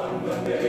Amen.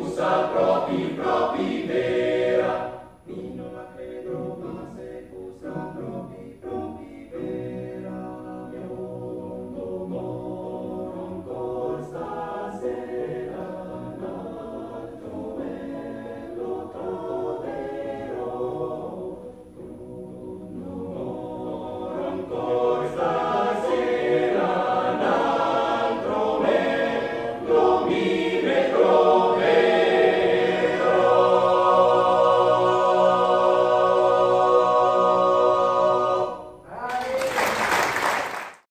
usa própria.